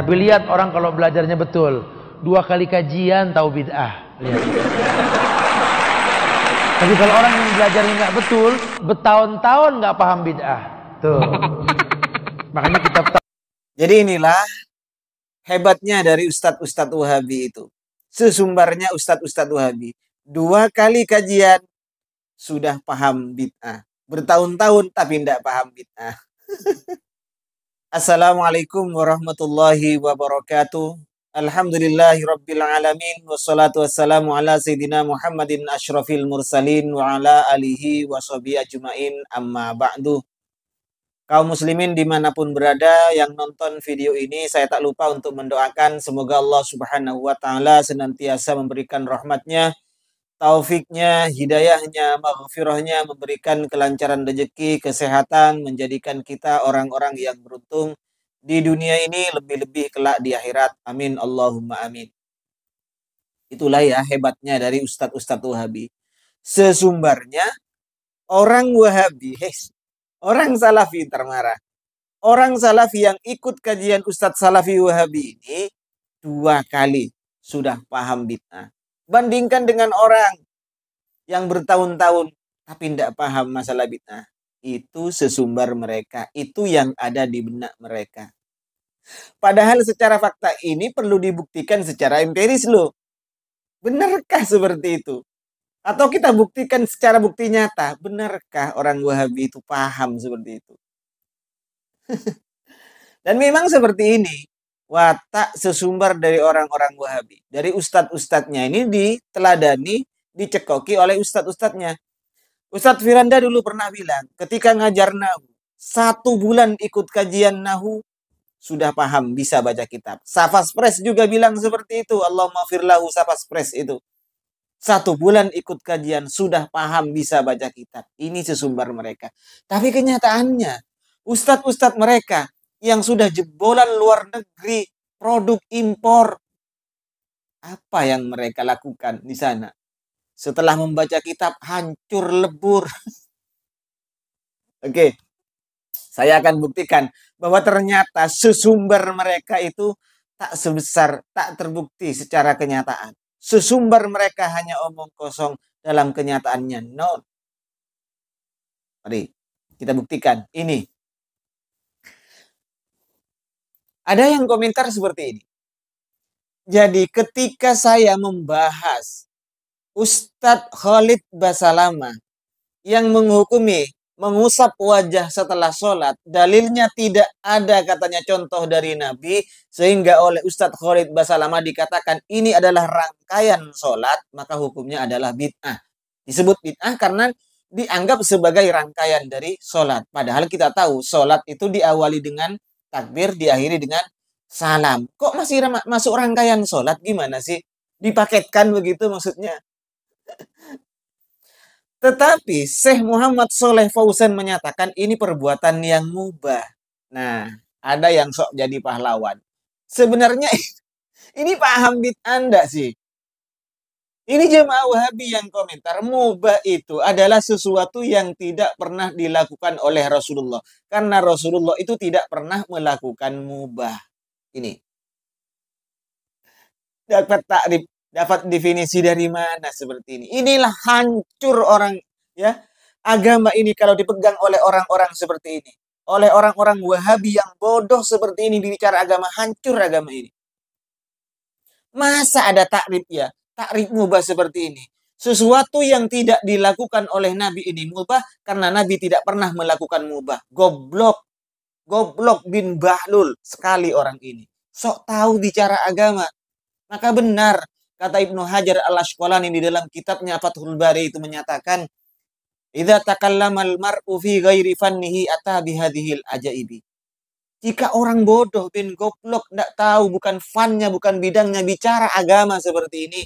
Tapi lihat orang kalau belajarnya betul, dua kali kajian tahu bid'ah. Lihat. Tapi kalau orang yang belajarnya nggak betul, bertahun-tahun nggak paham bid'ah. Tuh. Makanya kita Jadi inilah hebatnya dari Ustadz-Ustadz Wahabi itu. Sesumbarnya Ustadz-Ustadz Wahabi. Dua kali kajian sudah paham bid'ah. Bertahun-tahun tapi tidak paham bid'ah. Assalamualaikum warahmatullahi wabarakatuh. Alhamdulillahi rabbil alamin wassalatu wassalamu ala sayyidina Muhammadin asyrafil mursalin wa ala alihi wa ajmain amma ba'du. Kaum muslimin di mana pun berada yang nonton video ini, saya tak lupa untuk mendoakan semoga Allah subhanahu wa ta'ala senantiasa memberikan rahmatnya, taufiknya, hidayahnya, maghfirahnya, memberikan kelancaran rezeki, kesehatan, menjadikan kita orang-orang yang beruntung, di dunia ini lebih-lebih kelak di akhirat. Amin Allahumma amin. Itulah ya hebatnya dari ustadz-ustadz Wahabi. Sesumbarnya orang Wahabi, hes, orang Salafi termarah. Orang Salafi yang ikut kajian Ustadz Salafi Wahabi ini dua kali sudah paham bid'ah. Bandingkan dengan orang yang bertahun-tahun tapi tidak paham masalah bid'ah itu sesumbar mereka, itu yang ada di benak mereka. Padahal secara fakta ini perlu dibuktikan secara empiris loh. Benarkah seperti itu? Atau kita buktikan secara bukti nyata, benarkah orang Wahabi itu paham seperti itu? Dan memang seperti ini, watak sesumbar dari orang-orang Wahabi. Dari ustadz-ustadznya ini diteladani, dicekoki oleh ustadz-ustadznya. Ustadz Firanda dulu pernah bilang, ketika ngajar Nahu, satu bulan ikut kajian Nahu, sudah paham, bisa baca kitab. Safas Press juga bilang seperti itu. Allah firlahu Safas Press itu. Satu bulan ikut kajian, sudah paham, bisa baca kitab. Ini sesumbar mereka. Tapi kenyataannya, ustadz-ustadz mereka yang sudah jebolan luar negeri, produk impor, apa yang mereka lakukan di sana? setelah membaca kitab hancur lebur. Oke, saya akan buktikan bahwa ternyata sesumber mereka itu tak sebesar, tak terbukti secara kenyataan. Sesumber mereka hanya omong kosong dalam kenyataannya. No. Mari kita buktikan. Ini. Ada yang komentar seperti ini. Jadi ketika saya membahas Ustadz Khalid Basalama yang menghukumi mengusap wajah setelah sholat. Dalilnya tidak ada katanya contoh dari Nabi. Sehingga oleh Ustadz Khalid Basalama dikatakan ini adalah rangkaian sholat. Maka hukumnya adalah bid'ah. Disebut bid'ah karena dianggap sebagai rangkaian dari sholat. Padahal kita tahu sholat itu diawali dengan takbir, diakhiri dengan salam. Kok masih masuk rangkaian sholat? Gimana sih? Dipaketkan begitu maksudnya. Tetapi Syekh Muhammad Soleh Fauzan menyatakan ini perbuatan yang mubah. Nah, ada yang sok jadi pahlawan. Sebenarnya ini paham bid Anda sih. Ini jemaah Wahabi yang komentar, mubah itu adalah sesuatu yang tidak pernah dilakukan oleh Rasulullah. Karena Rasulullah itu tidak pernah melakukan mubah. Ini. Dapat takrib Dapat definisi dari mana seperti ini? Inilah hancur orang ya. Agama ini kalau dipegang oleh orang-orang seperti ini, oleh orang-orang Wahabi yang bodoh seperti ini bicara agama, hancur agama ini. Masa ada takrib ya? Takrib mubah seperti ini. Sesuatu yang tidak dilakukan oleh Nabi ini mubah karena Nabi tidak pernah melakukan mubah. Goblok. Goblok bin Bahlul sekali orang ini. Sok tahu bicara agama. Maka benar Kata Ibnu Hajar al-Asqalani di dalam kitabnya Fathul Bari itu menyatakan, "Idza takallama al-mar'u fi ghairi fannihi ata bihadhil ajaibi." Jika orang bodoh bin goblok tidak tahu bukan fannya, bukan bidangnya bicara agama seperti ini,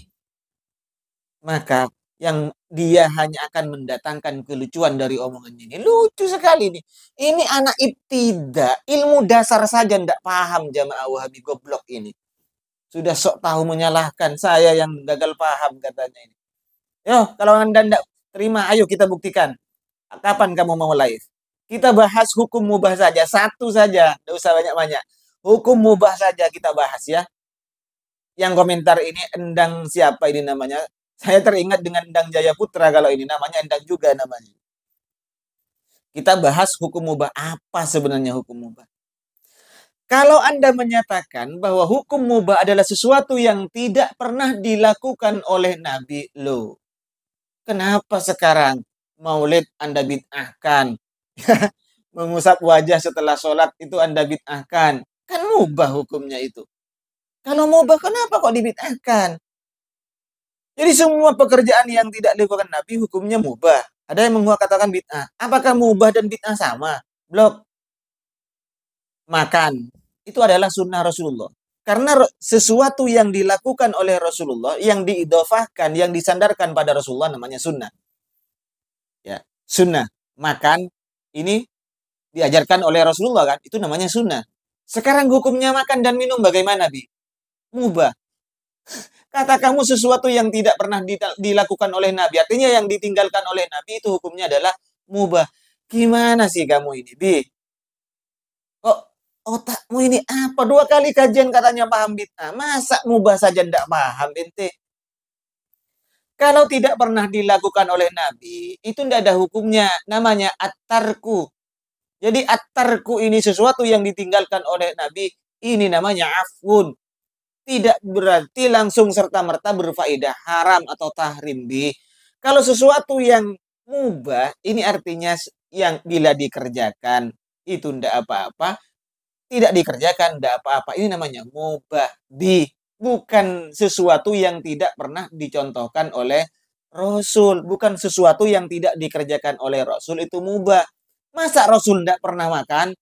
maka yang dia hanya akan mendatangkan kelucuan dari omongannya ini. Lucu sekali nih. Ini anak ibtida, ilmu dasar saja tidak paham jamaah wahabi goblok ini. Sudah sok tahu menyalahkan saya yang gagal paham katanya ini. Yo, kalau Anda tidak terima, ayo kita buktikan. Kapan kamu mau live? Kita bahas hukum mubah saja, satu saja, tidak usah banyak-banyak. hukum mubah saja kita bahas ya. Yang komentar ini Endang siapa ini namanya? Saya teringat dengan Endang Jaya Putra kalau ini namanya Endang juga namanya. Kita bahas hukum mubah. Apa sebenarnya hukum mubah? Kalau Anda menyatakan bahwa hukum mubah adalah sesuatu yang tidak pernah dilakukan oleh Nabi, lo, kenapa sekarang maulid Anda bid'ahkan? Mengusap wajah setelah sholat itu Anda bid'ahkan. Kan mubah hukumnya itu. Kalau mubah, kenapa kok dibid'ahkan? Jadi semua pekerjaan yang tidak dilakukan Nabi hukumnya mubah. Ada yang mengatakan bid'ah. Apakah mubah dan bid'ah sama? Blok makan itu adalah sunnah Rasulullah. Karena sesuatu yang dilakukan oleh Rasulullah, yang diidofahkan, yang disandarkan pada Rasulullah namanya sunnah. Ya, sunnah. Makan ini diajarkan oleh Rasulullah kan, itu namanya sunnah. Sekarang hukumnya makan dan minum bagaimana, Bi? Mubah. Kata kamu sesuatu yang tidak pernah dilakukan oleh Nabi. Artinya yang ditinggalkan oleh Nabi itu hukumnya adalah mubah. Gimana sih kamu ini, Bi? Kok otakmu ini apa? Dua kali kajian katanya paham bid'ah. Masa mubah saja tidak paham ente? Kalau tidak pernah dilakukan oleh Nabi, itu tidak ada hukumnya. Namanya attarku. Jadi attarku ini sesuatu yang ditinggalkan oleh Nabi. Ini namanya afun. Tidak berarti langsung serta-merta berfaedah haram atau tahrim. Bi. Kalau sesuatu yang mubah, ini artinya yang bila dikerjakan itu tidak apa-apa tidak dikerjakan, tidak apa-apa. Ini namanya mubah bi, bukan sesuatu yang tidak pernah dicontohkan oleh Rasul, bukan sesuatu yang tidak dikerjakan oleh Rasul itu mubah. Masa Rasul tidak pernah makan?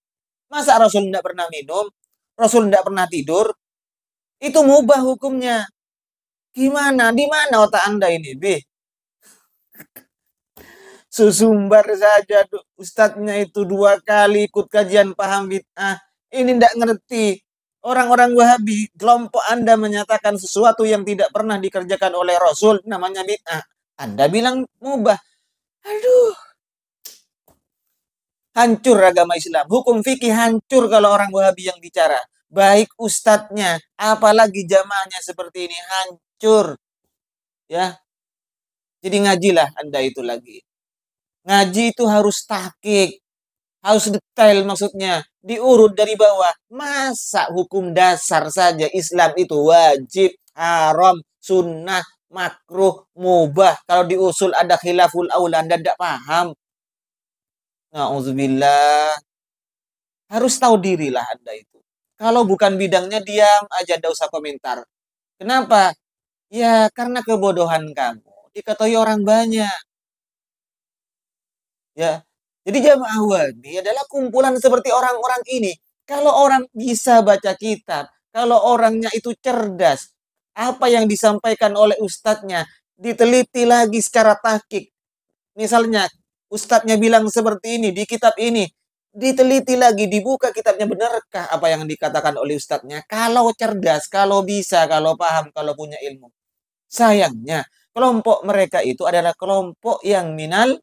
Masa Rasul tidak pernah minum? Rasul tidak pernah tidur? Itu mubah hukumnya. Gimana? Di mana otak Anda ini, Bi? Susumbar saja ustadznya itu dua kali ikut kajian paham bid'ah ini tidak ngerti. Orang-orang Wahabi, kelompok Anda menyatakan sesuatu yang tidak pernah dikerjakan oleh Rasul, namanya bid'ah. Anda bilang mubah. Aduh. Hancur agama Islam. Hukum fikih hancur kalau orang Wahabi yang bicara. Baik ustadznya, apalagi jamaahnya seperti ini. Hancur. Ya. Jadi ngajilah Anda itu lagi. Ngaji itu harus tahkik harus detail maksudnya diurut dari bawah masa hukum dasar saja Islam itu wajib haram sunnah makruh mubah kalau diusul ada khilaful aula anda tidak paham Nauzubillah harus tahu dirilah anda itu kalau bukan bidangnya diam aja tidak usah komentar kenapa ya karena kebodohan kamu diketahui orang banyak ya jadi jamaah wadi adalah kumpulan seperti orang-orang ini. Kalau orang bisa baca kitab, kalau orangnya itu cerdas, apa yang disampaikan oleh ustadznya diteliti lagi secara tahkik. Misalnya ustadznya bilang seperti ini di kitab ini, diteliti lagi, dibuka kitabnya benarkah apa yang dikatakan oleh ustadznya? Kalau cerdas, kalau bisa, kalau paham, kalau punya ilmu. Sayangnya, kelompok mereka itu adalah kelompok yang minal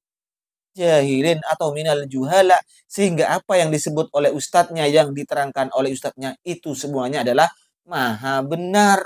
jahilin atau minal juhala sehingga apa yang disebut oleh ustadznya yang diterangkan oleh ustadznya itu semuanya adalah maha benar